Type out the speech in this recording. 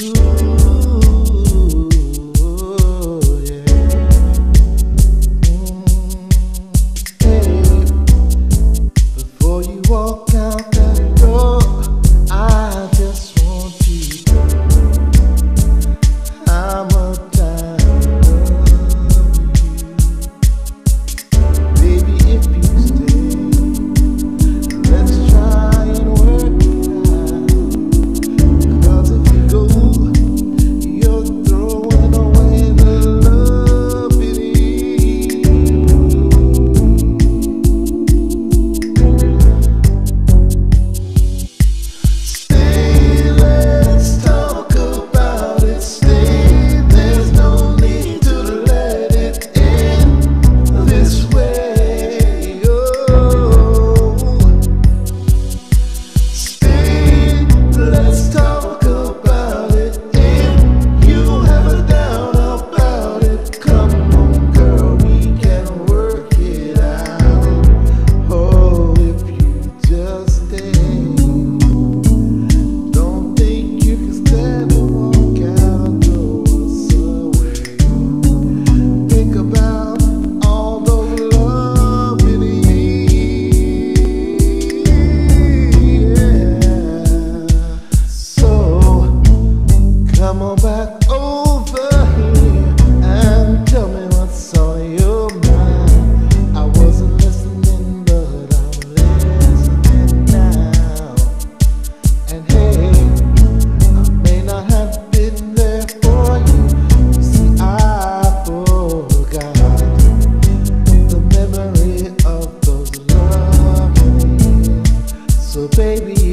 you. So baby.